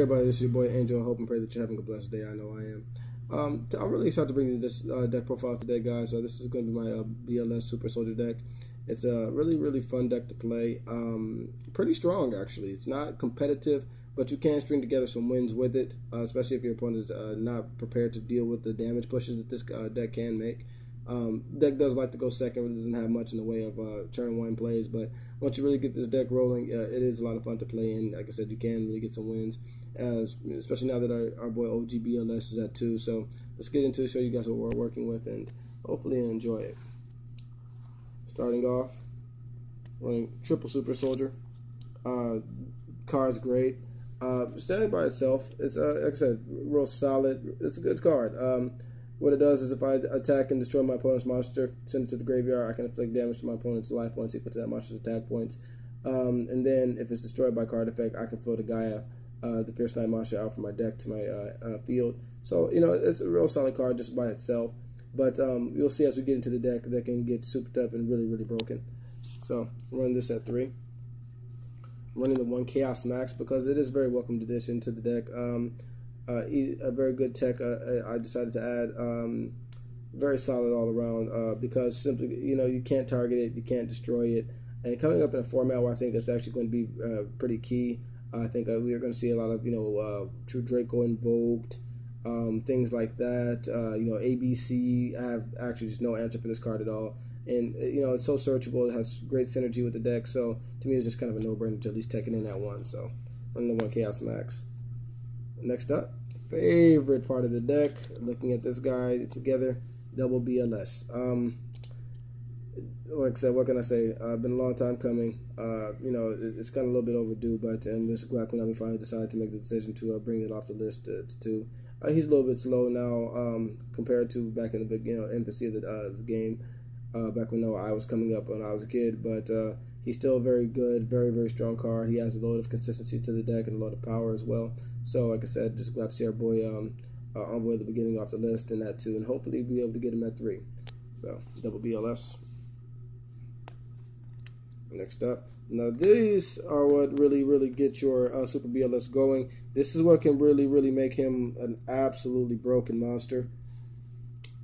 everybody, this is your boy Angel. I hope and pray that you're having a blessed day. I know I am. Um, I'm really excited to bring you this uh, deck profile today, guys. Uh, this is going to be my uh, BLS Super Soldier deck. It's a really, really fun deck to play. Um, pretty strong, actually. It's not competitive, but you can string together some wins with it, uh, especially if your opponent is uh, not prepared to deal with the damage pushes that this uh, deck can make. Um, deck does like to go second, it doesn't have much in the way of uh, turn one plays. But once you really get this deck rolling, uh, it is a lot of fun to play. And like I said, you can really get some wins, as, especially now that our, our boy OGBLS is at two. So let's get into it, show you guys what we're working with, and hopefully enjoy it. Starting off, running triple super soldier. Uh, card's great. Uh, standing by itself, it's uh, like I said, real solid. It's a good card. Um, what it does is if I attack and destroy my opponent's monster, send it to the graveyard, I can inflict damage to my opponent's life points equal to that monster's attack points. Um, and then if it's destroyed by card effect, I can throw the Gaia, uh, the Fierce Knight monster, out from my deck to my uh, uh, field. So, you know, it's a real solid card just by itself. But um, you'll see as we get into the deck that can get souped up and really, really broken. So, run this at 3 running the one Chaos Max because it is a very welcome addition to the deck. Um, uh, a very good tech. Uh, I decided to add um, very solid all around uh, because simply you know you can't target it, you can't destroy it, and coming up in a format where I think that's actually going to be uh, pretty key. I think uh, we are going to see a lot of you know uh, True Draco invoked. Um, things like that, you know, ABC. I have actually just no answer for this card at all and you know it's so searchable. It has great synergy with the deck. So to me, it's just kind of a no-brainer to at least take it in that one. So running the one Chaos Max. Next up, favorite part of the deck. Looking at this guy together, double BLS. Um, like I said, what can I say? Uh, been a long time coming. Uh, you know, it's kind of a little bit overdue, but I'm just glad Konami finally decided to make the decision to uh, bring it off the list to, to. Uh, he's a little bit slow now um, compared to back in the you know, infancy of the, uh, the game. Uh, back when I was coming up when I was a kid, but uh, he's still very good, very very strong card. He has a load of consistency to the deck and a lot of power as well. So like I said, just glad to see our boy um, uh, Envoy at the beginning off the list and that too, and hopefully be able to get him at three. So double BLS. Next up. Now these are what really really get your uh, Super BLS going. This is what can really really make him an absolutely broken monster.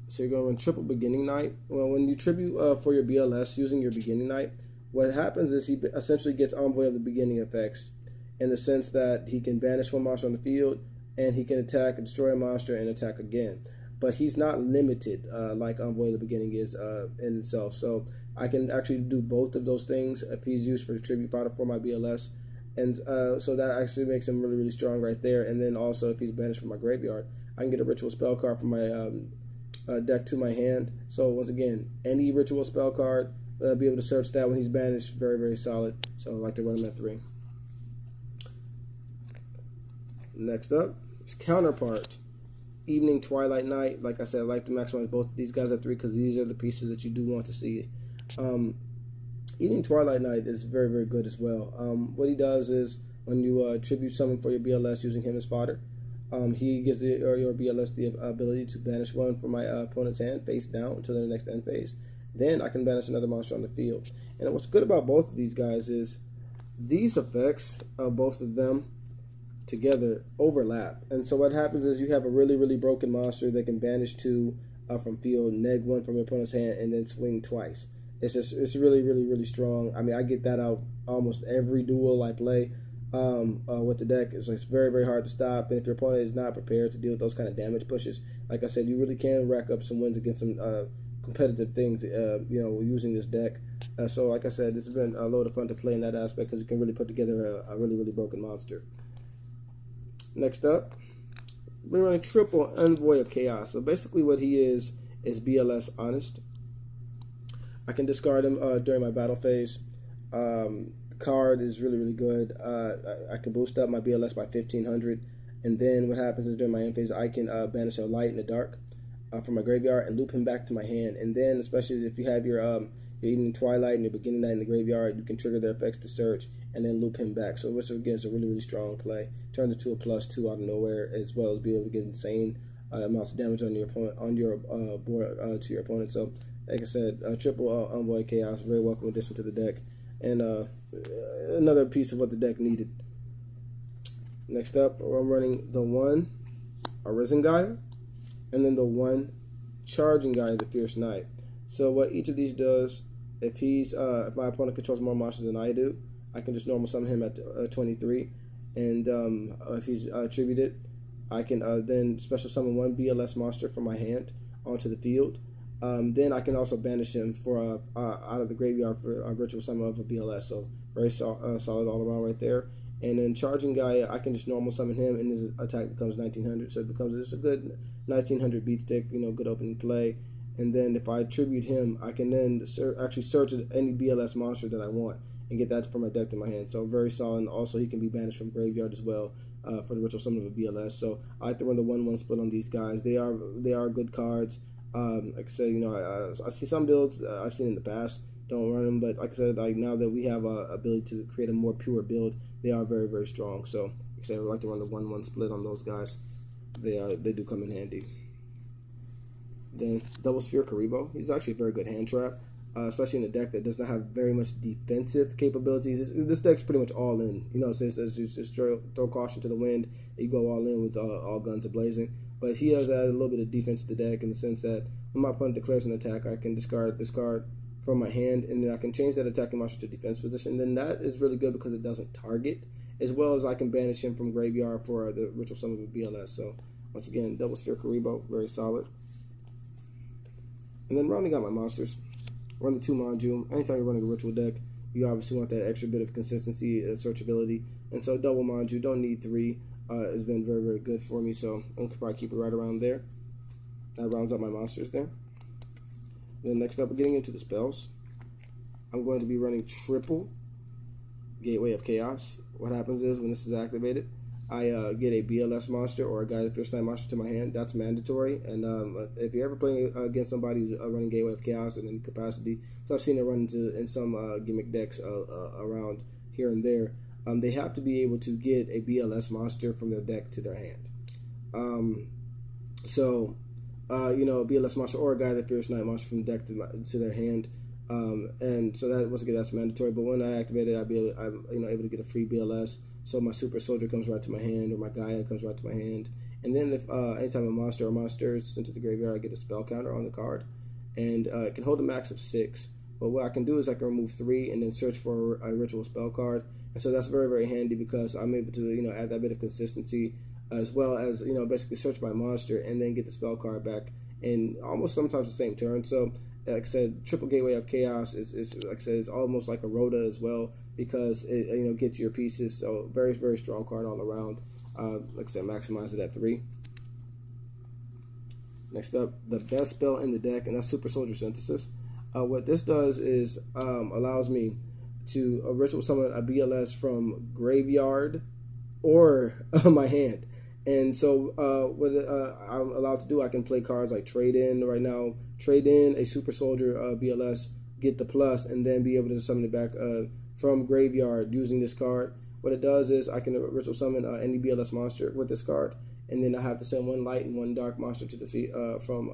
So you're going to run triple beginning knight. Well, when you tribute uh, for your BLS using your beginning knight, what happens is he essentially gets Envoy of the beginning effects in the sense that he can banish one monster on the field and he can attack, destroy a monster, and attack again. But he's not limited uh, like Envoy of the beginning is uh, in itself. So I can actually do both of those things if he's used for the tribute fodder for my BLS. And uh, so that actually makes him really, really strong right there. And then also, if he's banished from my graveyard, I can get a ritual spell card from my um, uh, deck to my hand. So once again, any ritual spell card uh, be able to search that when he's banished. Very, very solid. So I like to run him at three. Next up is Counterpart. Evening, Twilight, Knight. Like I said, I like to maximize both these guys at three because these are the pieces that you do want to see. Um, Evening, Twilight, Knight is very, very good as well. Um, what he does is when you uh, tribute summon for your BLS using him as fodder, um, he gives the, your BLS the ability to banish one from my uh, opponent's hand face down until the next end phase. Then I can banish another monster on the field. And what's good about both of these guys is these effects of both of them together overlap. And so what happens is you have a really, really broken monster that can banish two uh, from field, neg one from your opponent's hand, and then swing twice. It's just it's really, really, really strong. I mean, I get that out almost every duel I play um, uh, with the deck. It's, it's very, very hard to stop. And if your opponent is not prepared to deal with those kind of damage pushes, like I said, you really can rack up some wins against some uh, competitive things, uh, you know, using this deck. Uh, so, like I said, this has been a load of fun to play in that aspect because you can really put together a, a, really, really broken monster. Next up, we're running triple Envoy of Chaos. So basically, what he is is BLS Honest. I can discard him uh, during my battle phase. Um, card is really, really good. Uh, I, I, can boost up my BLS by 1500. And then what happens is during my end phase, I can uh, banish a light in the dark uh, from my graveyard and loop him back to my hand. And then, especially if you have your um, your evening twilight and your beginning knight in the graveyard, you can trigger their effects to search and then loop him back. So, which again is a really really strong play. Turns into a plus two out of nowhere, as well as be able to get insane uh, amounts of damage on your opponent on your uh, board uh, to your opponent. So, like I said, triple uh, envoy chaos, very welcome addition to the deck, and uh, another piece of what the deck needed. Next up, I'm running the one Arisen Gaia, and then the one Charging Gaia, the Fierce Knight. So what each of these does, if he's uh, if my opponent controls more monsters than I do, I can just normal summon him at uh, 23, and um, if he's uh, attributed, I can uh, then special summon one BLS monster from my hand onto the field. Um, then I can also banish him for uh, uh, out of the graveyard for a ritual summon of a BLS. So very sol- uh, solid all around right there. And then charging Gaia, I can just normal summon him, and his attack becomes 1900. So it becomes just a good 1900 beat stick, you know, good opening play. And then if I tribute him, I can then ser- actually search any BLS monster that I want and get that from my deck to my hand. So very solid. Also, he can be banished from graveyard as well uh, for the ritual summon of a BLS. So I to run the one-one split on these guys. They are they are good cards. Um, like I said, you know, I, I, see some builds uh, I've seen in the past don't run them, but like I said, like now that we have a ability to create a more pure build, they are very very strong. So like I said, I would like to run the one one split on those guys. They uh, they do come in handy. Then double sphere Kuriboh. He's actually a very good hand trap. Uh, especially in a deck that does not have very much defensive capabilities. This, this deck's pretty much all in. You know, since it's just, throw, throw, caution to the wind, you go all in with uh, all guns blazing. But he has added a little bit of defense to the deck in the sense that when my opponent declares an attack, I can discard discard from my hand, and then I can change that attacking monster to defense position. Then that is really good because it doesn't target, as well as I can banish him from graveyard for the ritual summon of BLS. So once again, double sphere Kuriboh, very solid. And then rounding out my monsters, run the two Manju. Anytime you're running a ritual deck, you obviously want that extra bit of consistency, and searchability, and so double Manju. Don't need three uh, has been very, very good for me. So I'm probably keep it right around there. That rounds up my monsters there. Then next up, we're getting into the spells. I'm going to be running triple Gateway of Chaos. What happens is when this is activated, I uh, get a BLS monster or a Gaia Fierce Knight monster to my hand. That's mandatory. And um, if you're ever playing against somebody who's uh, running Gateway of Chaos in any capacity, so I've seen it run into in some uh, gimmick decks uh, uh, around here and there um, they have to be able to get a BLS monster from their deck to their hand. Um, so, uh, you know, BLS monster or a Gaia Fierce Knight monster from deck to, to their hand. Um, and so that once again that's mandatory. But when I activate it, I'll be able, I'm you know able to get a free BLS. So my super soldier comes right to my hand, or my Gaia comes right to my hand. And then if uh, anytime a monster or monster is sent to the graveyard, I get a spell counter on the card, and uh, it can hold a max of six. But what I can do is I can remove three and then search for a ritual spell card. And so that's very, very handy because I'm able to, you know, add that bit of consistency as well as, you know, basically search my monster and then get the spell card back in almost sometimes the same turn. So like I said, triple gateway of chaos is, is like I said, it's almost like a ROTA as well because it you know gets your pieces. So very very strong card all around. Uh, like I said, maximize it at three. Next up, the best spell in the deck, and that's Super Soldier Synthesis. Uh, what this does is um, allows me to a ritual summon a BLS from graveyard or my hand. And so, uh, what uh, I'm allowed to do, I can play cards like trade in right now, trade in a super soldier uh, BLS, get the plus, and then be able to summon it back uh, from graveyard using this card. What it does is I can ritual summon uh, any BLS monster with this card, and then I have to send one light and one dark monster to the uh, from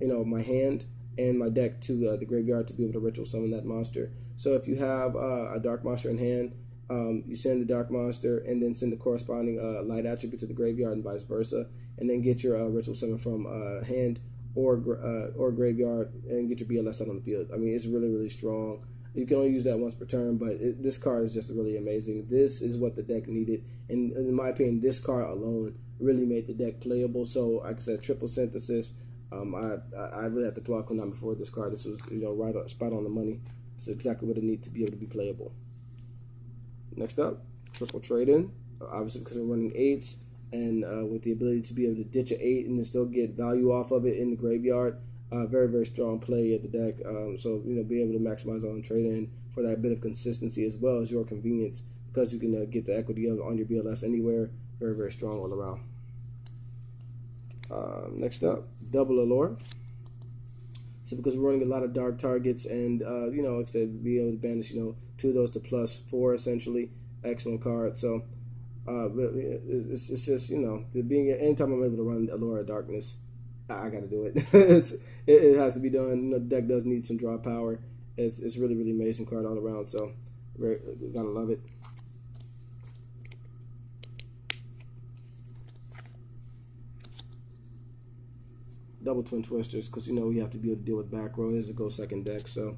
you know my hand and my deck to uh, the graveyard to be able to ritual summon that monster. So if you have uh, a dark monster in hand, um, you send the dark monster and then send the corresponding uh, light attribute to the graveyard and vice versa, and then get your uh, ritual summon from uh, hand or uh, or graveyard and get your BLS out on the field. I mean, it's really really strong. You can only use that once per turn, but it, this card is just really amazing. This is what the deck needed, and in my opinion, this card alone really made the deck playable. So, like I said, triple synthesis. Um, I, I really had to claw Konami before this card. This was you know right on, spot on the money. It's exactly what it needs to be able to be playable. Next up, triple trade in. Obviously, because we're running eights and uh, with the ability to be able to ditch an eight and still get value off of it in the graveyard. Uh, very very strong play at the deck. Um, so you know, be able to maximize on trade in for that bit of consistency as well as your convenience because you can uh, get the equity of, on your BLS anywhere. Very very strong all around. Uh, next up, double allure. So because we're running a lot of dark targets, and uh, you know, like I said, be able to banish, you know, two of those to plus four essentially, excellent card. So uh, but it's, it's just you know, being anytime I'm able to run Allure of Darkness, I, got to do it. it. It has to be done. The deck does need some draw power. It's it's really really amazing card all around. So, very, gotta love it. double twin twisters because you know we have to be able to deal with back row. This is a go second deck, so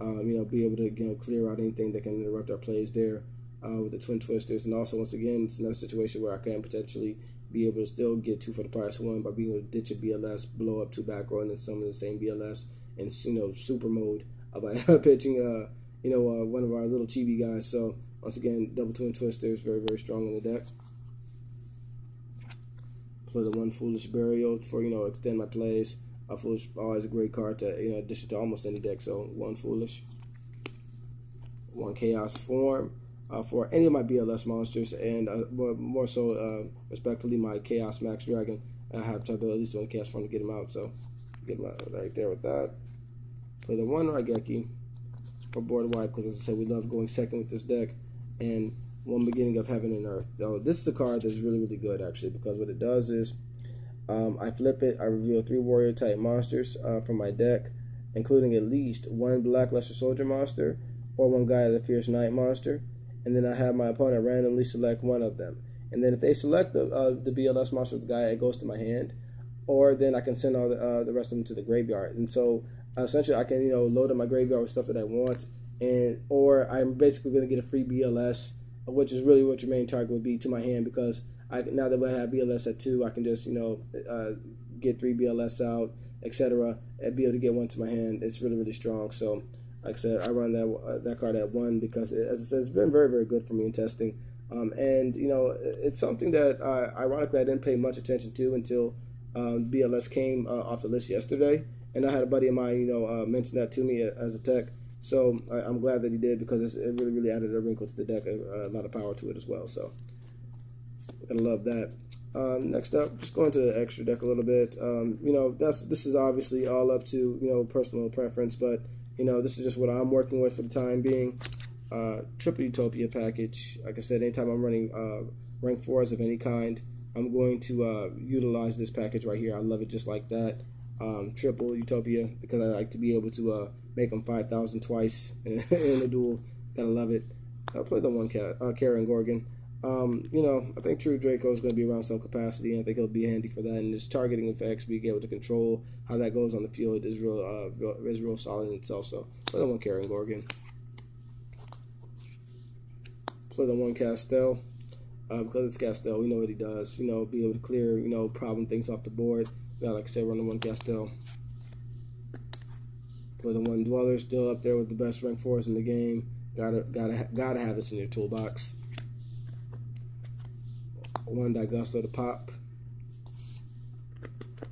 um, you know be able to clear out anything that can interrupt our plays there uh, with the twin twisters. And also once again it's another situation where I can potentially be able to still get two for the price of one by being able to ditch a BLS, blow up two back row, and then summon the same BLS in you know super mode uh, by pitching uh you know uh, one of our little chibi guys. So once again double twin twisters very very strong in the deck play the one foolish burial for you know extend my plays. A foolish always a great card to you know addition to almost any deck. So one foolish, one chaos form uh, for any of my BLS monsters, and uh, more, more so uh, respectfully my chaos max dragon. I have to have at least one chaos form to get him out. So get him out right there with that. Play the one Raigeki for board wipe because as I said we love going second with this deck and one beginning of heaven and earth. Though this is a card that's really really good actually because what it does is um, I flip it, I reveal three warrior type monsters uh, from my deck, including at least one black luster soldier monster or one Gaia of the fierce knight monster, and then I have my opponent randomly select one of them. And then if they select the uh, the BLS monster the guy, it goes to my hand, or then I can send all the, uh, the rest of them to the graveyard. And so essentially, I can you know load up my graveyard with stuff that I want, and or I'm basically going to get a free BLS which is really what your main target would be to my hand because I now that I have BLS at two, I can just you know uh, get three BLS out, etc., and be able to get one to my hand. It's really really strong. So, like I said, I run that uh, that card at one because, it, as I said, it's been very very good for me in testing. Um, and you know, it's something that uh, ironically I didn't pay much attention to until um, BLS came uh, off the list yesterday, and I had a buddy of mine, you know, uh, mention that to me as a tech. So I, am glad that he did because it really, really added a wrinkle to the deck, a, a lot of power to it as well. So I love that. Um, next up, just going to the extra deck a little bit. Um, you know, that's this is obviously all up to you know personal preference, but you know this is just what I'm working with for the time being. Uh, triple Utopia package. Like I said, anytime I'm running uh, rank fours of any kind, I'm going to uh, utilize this package right here. I love it just like that. Um, triple Utopia because I like to be able to uh, make them 5,000 twice in a duel. Gotta love it. I'll play the one cat, uh, Karen Gorgon. Um, you know, I think True Draco is going to be around some capacity, and I think he'll be handy for that. And his targeting effects, being able to control how that goes on the field, is real, uh, real is real solid in itself. So, play the one Karen Gorgon. Play the one Castel. Uh, because it's Castel, we know what he does. You know, be able to clear, you know, problem things off the board. Yeah, like I said, run the one Castel for the one dweller still up there with the best rank fours in the game. Gotta gotta gotta have this in your toolbox. One Daigusto to pop.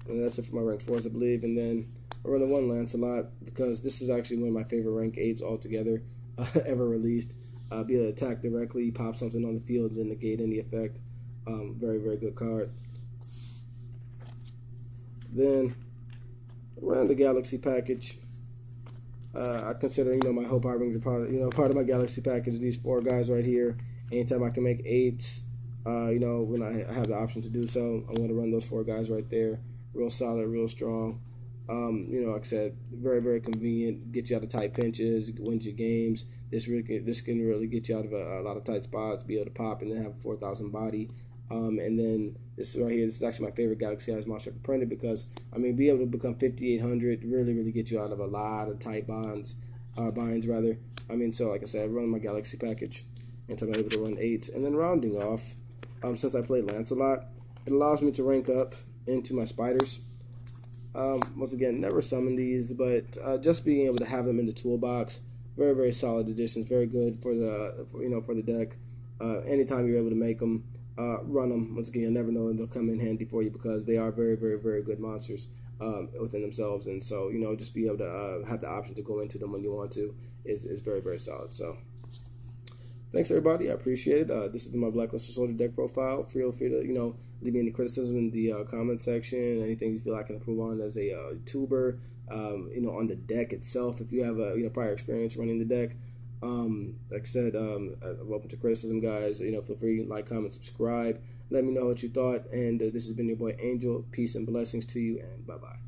And that's it for my rank fours, I believe. And then I run the one Lancelot because this is actually one of my favorite rank eights altogether uh, ever released. Uh, be able to attack directly, pop something on the field, then negate any effect. Um, very very good card. Then run the Galaxy package. Uh, I consider, you know, my Harbinger part, you know, part of my Galaxy package. These four guys right here. Anytime I can make eights, uh, you know, when I have the option to do so, I'm going to run those four guys right there. Real solid, real strong. Um, you know, like I said, very, very convenient. Get you out of tight pinches, wins your games. This really, this can really get you out of a, a lot of tight spots. Be able to pop and then have a 4,000 body. Um, and then this right here, this is actually my favorite Galaxy Eyes monster ever printed because I mean, be able to become 5,800 really, really get you out of a lot of tight bonds, uh, binds rather. I mean, so like I said, I run my Galaxy package, and I'm able to run eights. And then rounding off, um, since I played Lancelot, it allows me to rank up into my spiders. Um, once again, never summon these, but uh, just being able to have them in the toolbox, very, very solid additions, very good for the, for, you know, for the deck. Uh, anytime you're able to make them uh, run them. Once again, you'll never know, they'll come in handy for you because they are very, very, very good monsters um, within themselves. And so, you know, just be able to uh, have the option to go into them when you want to is, is very, very solid. So, thanks everybody. I appreciate it. Uh, this been my Black Luster Soldier deck profile. Feel free to, you know, leave me any criticism in the uh, comment section. Anything you feel I can improve on as a uh, tuber, um, you know, on the deck itself. If you have a you know prior experience running the deck. Um, like I said, um, I'm open to criticism, guys. You know, feel free to like, comment, subscribe. Let me know what you thought. And uh, this has been your boy Angel. Peace and blessings to you, and bye bye.